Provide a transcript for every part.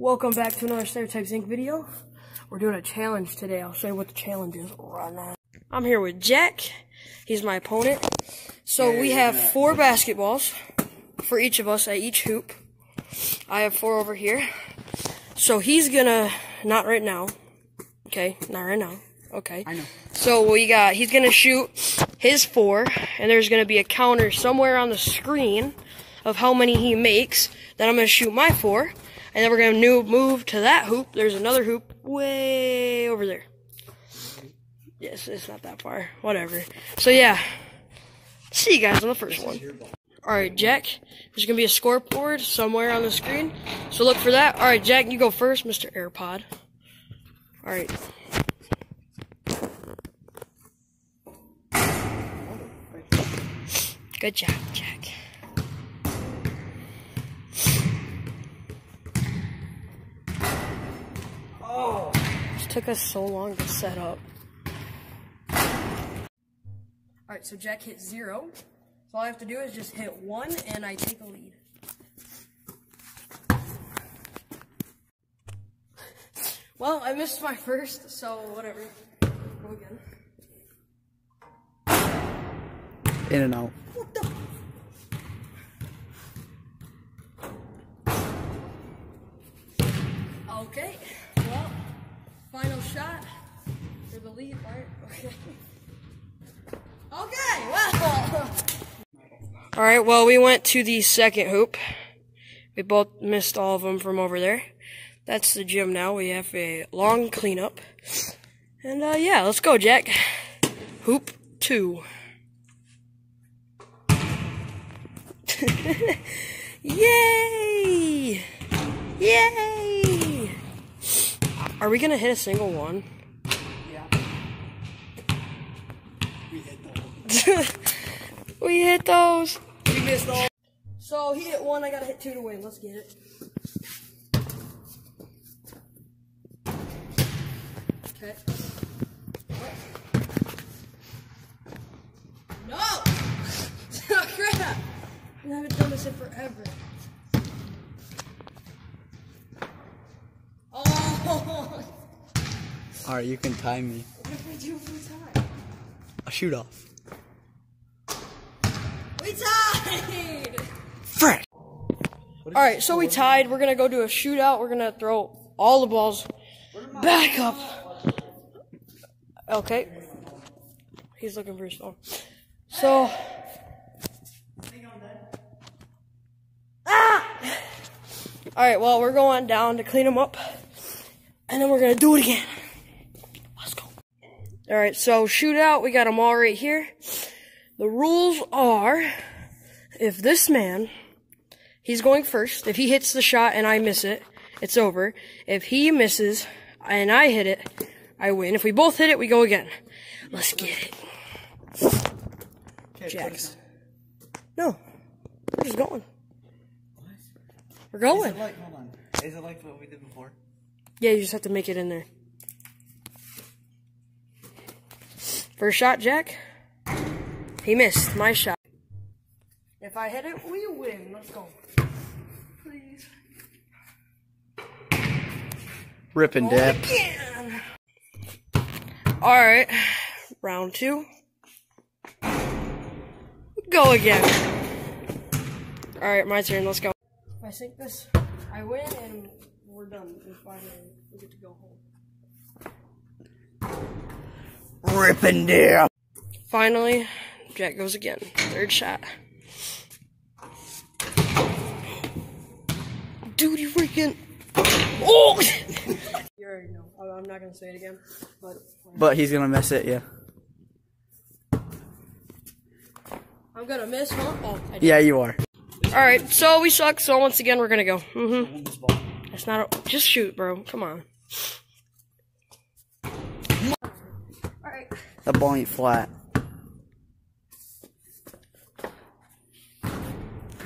Welcome back to another Stereotypes Inc. video. We're doing a challenge today. I'll show you what the challenge is right now. I'm here with Jack. He's my opponent. So we have four basketballs for each of us at each hoop. I have four over here. So he's gonna, not right now. Okay, not right now. Okay. I know. So we got, he's gonna shoot his four, and there's gonna be a counter somewhere on the screen of how many he makes. Then I'm gonna shoot my four, and then we're gonna new, move to that hoop. There's another hoop way over there. Yes, it's not that far. Whatever. So yeah, see you guys on the first one. All right, Jack. There's gonna be a scoreboard somewhere on the screen, so look for that. All right, Jack, you go first, Mr. AirPod. All right. Good job, Jack. Took us so long to set up. Alright, so Jack hit zero. So all I have to do is just hit one and I take a lead. Well, I missed my first, so whatever. Go again. In and out. Shot for the lead. Okay. Okay, well. All right, well, we went to the second hoop. We both missed all of them from over there. That's the gym now. We have a long cleanup. And uh, yeah, let's go, Jack. Hoop two. Yay! Yay! Are we gonna hit a single one? Yeah. We hit those. we hit those. We missed all. So he hit one, I gotta hit two to win. Let's get it. Okay. No! Crap! I haven't done this in forever. All right, you can tie me. What if we do it for time? A shoot off. We tied! Frick. All right, so we tied. We're gonna go do a shootout. We're gonna throw all the balls back up. Okay. He's looking for his phone. So. Ah! All right. Well, we're going down to clean them up, and then we're gonna do it again. All right. So shootout. We got them all right here. The rules are, if this man He's going first. If he hits the shot and I miss it, it's over. If he misses and I hit it, I win. If we both hit it, we go again. Let's get it. Jacks. No. We're just going. We're Is going. it like, hold on. Is it like what we did before? Yeah, you just have to make it in there. First shot, Jack. He missed my shot. If I hit it, we win. Let's go. Please. Rip and dip. All right, round two. Go again. All right, my turn. Let's go. If I sink this, I win, and we're done. If I win, we get to go home. Rip and dip. Finally, Jack goes again. Third shot. Dude, you freaking. Oh! you already know. I- I'm not gonna say it again, but. But he's gonna miss it, yeah. I'm gonna miss, huh? Oh, Yeah, you are. Alright, so we suck, so once again, we're gonna go. Mm hmm. That's not a. Just shoot, bro. Come on. The ball ain't flat.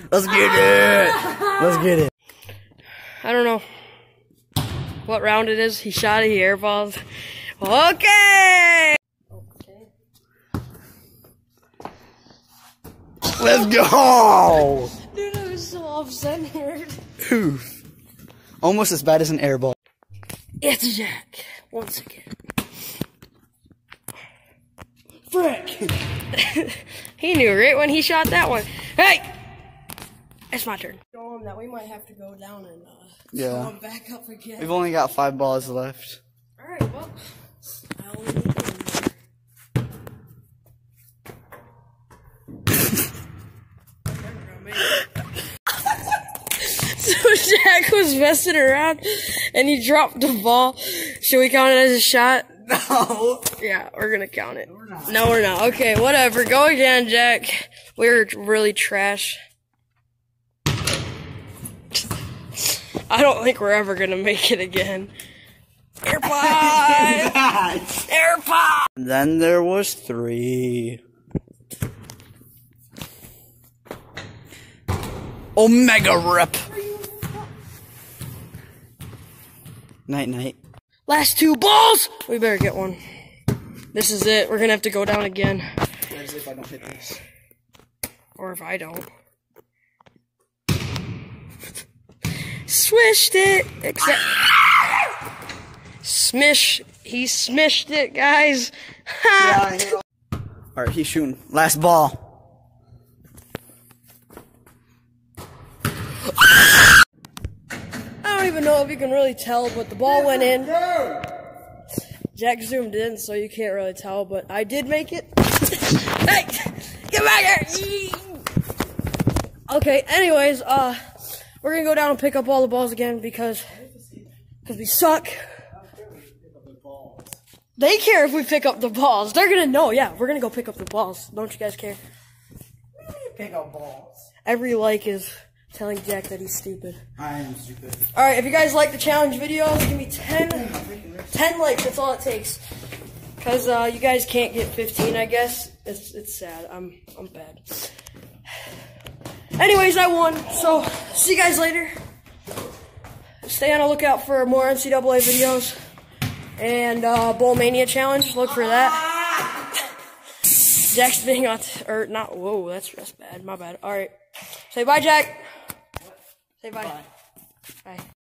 Let's get it. Let's get it. I don't know what round it is. He shot it, he airballs. Okay! Okay. Let's go. Dude, I was so off centered. Oof. Almost as bad as an air ball. It's Jack once again. Frick! he knew right when he shot that one. Hey! It's my turn. Show him that we might have to go down and uh, Yeah. come back up again. We've only got five balls left. Alright, well, I only need one so Jack was messing around and he dropped the ball. Should we count it as a shot? No. Yeah, we're gonna count it. No, we're not. Okay, whatever. Go again, Jack. We're really trash. I don't think we're ever gonna make it again. AirPod! AirPod! Then there was three. Omega rip. Night night. Last two balls! We better get one. This is it. We're gonna have to go down again. As if I don't hit this. Or if I don't. Swished it! Except. Smish. He smished it, guys. Ha! Alright, he's shooting. Last ball. I don't even know if you can really tell, but the ball went in. Jack zoomed in, so you can't really tell, but I did make it. hey! Get back here! Okay, anyways, uh, we're gonna go down and pick up all the balls again because, because we suck. They care if we pick up the balls. They're gonna know, yeah, we're gonna go pick up the balls. Don't you guys care? Pick up balls. Every like is telling Jack that he's stupid. I am stupid. Alright, if you guys like the challenge videos, give me 10, 10 likes. That's all it takes. Because uh, you guys can't get 15, I guess. It's, it's sad. I'm, I'm bad. Anyways, I won. So, see you guys later. Stay on the lookout for more NCAA videos. And uh, Bowl Mania Challenge. Look for that. Jack's being on, or not, whoa, that's, that's bad. My bad. Alright. Say bye, Jack. Say bye. Bye.